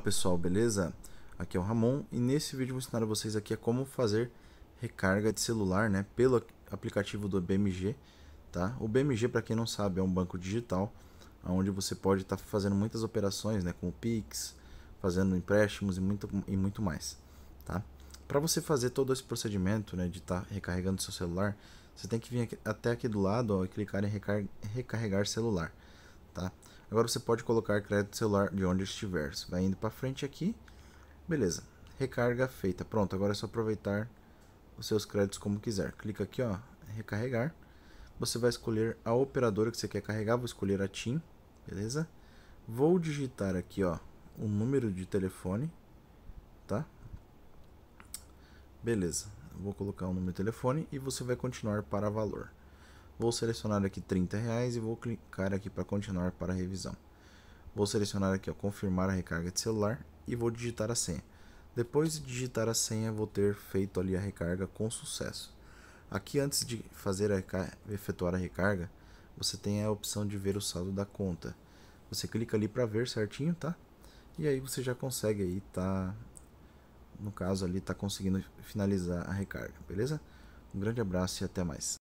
Olá pessoal, beleza? Aqui é o Ramon e nesse vídeo vou ensinar a vocês aqui a como fazer recarga de celular, né, pelo aplicativo do BMG, tá? O BMG, para quem não sabe, é um banco digital onde você pode estar tá fazendo muitas operações, né, com o Pix, fazendo empréstimos e muito, e muito mais, tá? Para você fazer todo esse procedimento, né, de estar tá recarregando seu celular, você tem que vir aqui, até aqui do lado ó, e clicar em recar recarregar celular, tá? Agora você pode colocar crédito celular de onde estiver. Você vai indo para frente aqui. Beleza. Recarga feita. Pronto, agora é só aproveitar os seus créditos como quiser. Clica aqui, ó, recarregar. Você vai escolher a operadora que você quer carregar. Vou escolher a TIM, beleza? Vou digitar aqui, ó, o número de telefone, tá? Beleza. Vou colocar o número de telefone e você vai continuar para valor. Vou selecionar aqui 30 reais e vou clicar aqui para continuar para revisão. Vou selecionar aqui ó, confirmar a recarga de celular e vou digitar a senha. Depois de digitar a senha, vou ter feito ali a recarga com sucesso. Aqui antes de fazer a efetuar a recarga, você tem a opção de ver o saldo da conta. Você clica ali para ver certinho, tá? E aí você já consegue aí tá no caso ali tá conseguindo finalizar a recarga, beleza? Um grande abraço e até mais.